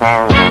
Wow.